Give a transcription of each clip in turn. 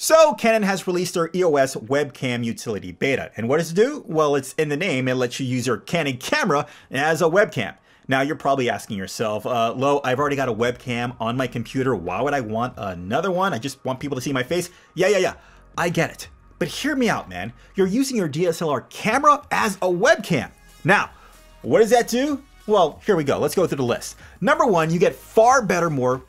So Canon has released their EOS webcam utility beta. And what does it do? Well, it's in the name. It lets you use your Canon camera as a webcam. Now you're probably asking yourself, uh, Lo, I've already got a webcam on my computer. Why would I want another one? I just want people to see my face. Yeah, yeah, yeah. I get it. But hear me out, man. You're using your DSLR camera as a webcam. Now, what does that do? Well, here we go. Let's go through the list. Number one, you get far better, more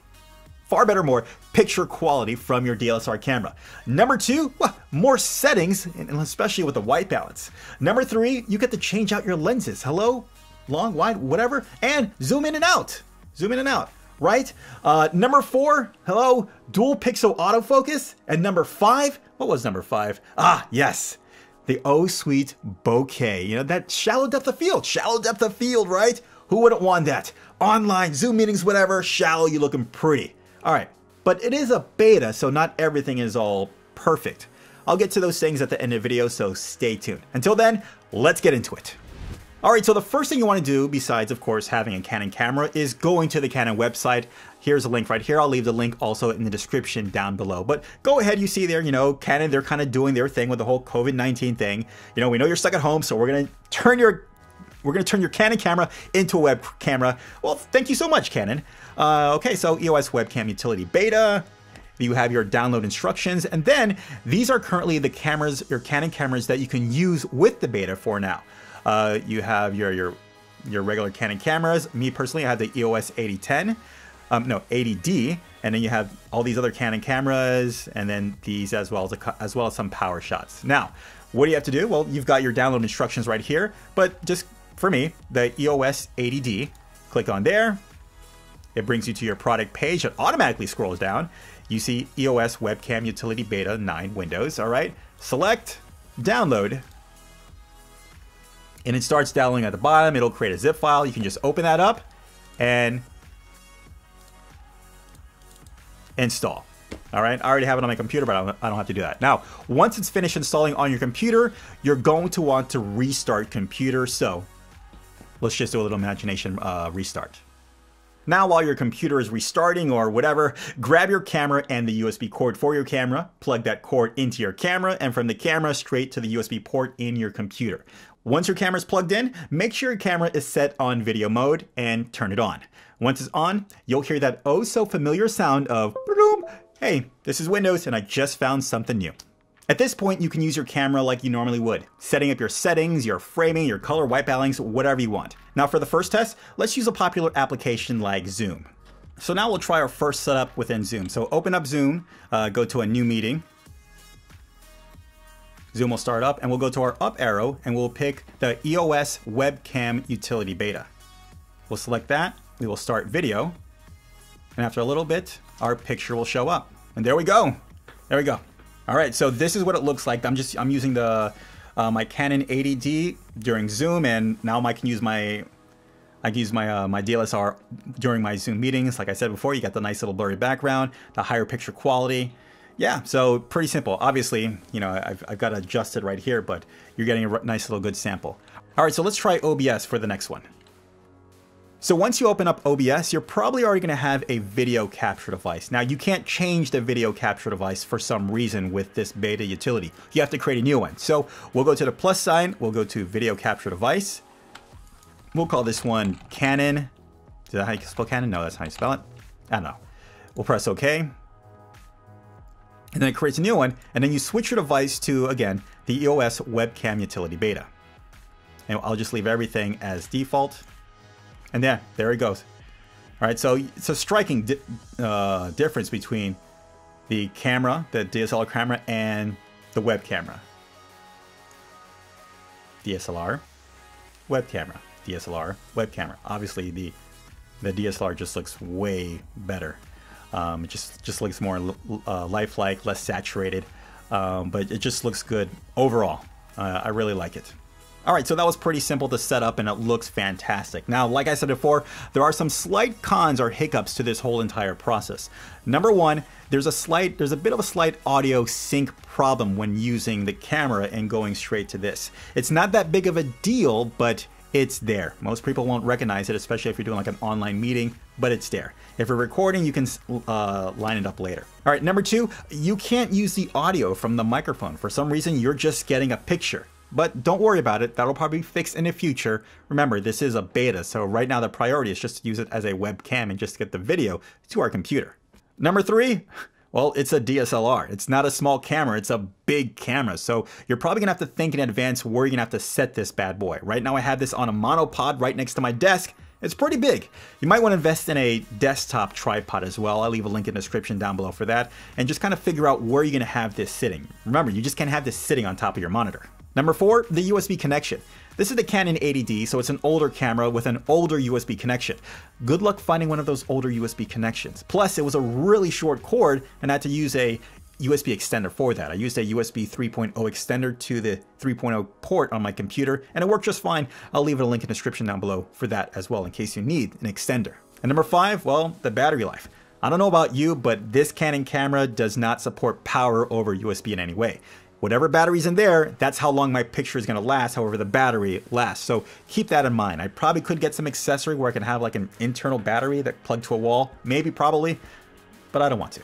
far better, more picture quality from your DSLR camera. Number two, well, more settings, and especially with the white balance. Number three, you get to change out your lenses. Hello, long, wide, whatever, and zoom in and out. Zoom in and out, right? Uh, number four, hello, dual pixel autofocus. And number five, what was number five? Ah, yes, the Oh Sweet Bokeh. You know, that shallow depth of field, shallow depth of field, right? Who wouldn't want that? Online, Zoom meetings, whatever, shallow, you looking pretty. All right, but it is a beta, so not everything is all perfect. I'll get to those things at the end of the video, so stay tuned. Until then, let's get into it. All right, so the first thing you want to do, besides, of course, having a Canon camera, is going to the Canon website. Here's a link right here. I'll leave the link also in the description down below. But go ahead, you see there, you know, Canon, they're kind of doing their thing with the whole COVID-19 thing. You know, we know you're stuck at home, so we're going to turn your we're going to turn your Canon camera into a web camera. Well, thank you so much, Canon. Uh, okay, so EOS Webcam Utility Beta. You have your download instructions, and then these are currently the cameras, your Canon cameras that you can use with the beta for now. Uh, you have your your your regular Canon cameras. Me personally, I have the EOS 8010, um, no 80D, and then you have all these other Canon cameras, and then these as well as a, as well as some power shots. Now, what do you have to do? Well, you've got your download instructions right here, but just for me, the EOS 80D. Click on there. It brings you to your product page. It automatically scrolls down. You see EOS Webcam Utility Beta 9 Windows. All right. Select, download, and it starts downloading at the bottom. It'll create a zip file. You can just open that up and install. All right, I already have it on my computer, but I don't have to do that. Now, once it's finished installing on your computer, you're going to want to restart computer. So Let's just do a little imagination uh, restart. Now while your computer is restarting or whatever, grab your camera and the USB cord for your camera, plug that cord into your camera, and from the camera straight to the USB port in your computer. Once your camera is plugged in, make sure your camera is set on video mode and turn it on. Once it's on, you'll hear that oh so familiar sound of hey, this is Windows and I just found something new. At this point, you can use your camera like you normally would, setting up your settings, your framing, your color white balance, whatever you want. Now for the first test, let's use a popular application like Zoom. So now we'll try our first setup within Zoom. So open up Zoom, uh, go to a new meeting. Zoom will start up and we'll go to our up arrow and we'll pick the EOS Webcam Utility Beta. We'll select that, we will start video, and after a little bit, our picture will show up. And there we go. There we go. All right, so this is what it looks like. I'm just I'm using the uh, my Canon 80D during Zoom, and now I can use my I can use my uh, my DSLR during my Zoom meetings. Like I said before, you got the nice little blurry background, the higher picture quality. Yeah, so pretty simple. Obviously, you know I've, I've got to adjust it right here, but you're getting a nice little good sample. All right, so let's try OBS for the next one. So once you open up OBS, you're probably already going to have a video capture device. Now you can't change the video capture device for some reason with this beta utility. You have to create a new one. So we'll go to the plus sign, we'll go to video capture device. We'll call this one Canon. Is that how you spell Canon? No, that's how you spell it. I don't know. We'll press OK. And then it creates a new one. And then you switch your device to, again, the EOS webcam utility beta. And I'll just leave everything as default. And yeah, there it goes. All right, so it's a striking di uh, difference between the camera, the DSLR camera, and the web camera. DSLR, web camera, DSLR, web camera. Obviously, the the DSLR just looks way better. Um, it just just looks more uh, lifelike, less saturated, um, but it just looks good overall. Uh, I really like it. All right, so that was pretty simple to set up and it looks fantastic. Now, like I said before, there are some slight cons or hiccups to this whole entire process. Number one, there's a slight, there's a bit of a slight audio sync problem when using the camera and going straight to this. It's not that big of a deal, but it's there. Most people won't recognize it, especially if you're doing like an online meeting. but it's there. If you're recording, you can uh, line it up later. All right, number two, you can't use the audio from the microphone. For some reason, you're just getting a picture. But don't worry about it, that'll probably be fixed in the future. Remember, this is a beta, so right now the priority is just to use it as a webcam and just get the video to our computer. Number three, well, it's a DSLR. It's not a small camera, it's a big camera. So you're probably gonna have to think in advance where you're gonna have to set this bad boy. Right now I have this on a monopod right next to my desk. It's pretty big. You might want to invest in a desktop tripod as well. I'll leave a link in the description down below for that. And just kind of figure out where you're gonna have this sitting. Remember, you just can't have this sitting on top of your monitor. Number four, the USB connection. This is the Canon 80D, so it's an older camera with an older USB connection. Good luck finding one of those older USB connections. Plus, it was a really short cord and I had to use a USB extender for that. I used a USB 3.0 extender to the 3.0 port on my computer and it worked just fine. I'll leave a link in the description down below for that as well in case you need an extender. And number five, well, the battery life. I don't know about you, but this Canon camera does not support power over USB in any way. Whatever battery's in there, that's how long my picture is gonna last, however the battery lasts. So keep that in mind. I probably could get some accessory where I can have like an internal battery that plugged to a wall, maybe, probably, but I don't want to.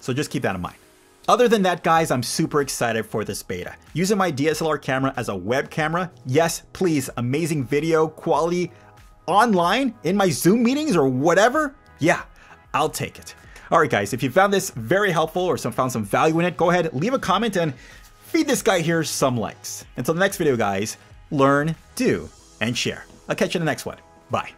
So just keep that in mind. Other than that, guys, I'm super excited for this beta. Using my DSLR camera as a web camera, yes, please, amazing video quality online in my Zoom meetings or whatever, yeah, I'll take it. All right, guys, if you found this very helpful or some found some value in it, go ahead, leave a comment and feed this guy here some likes. Until the next video, guys, learn, do, and share. I'll catch you in the next one. Bye.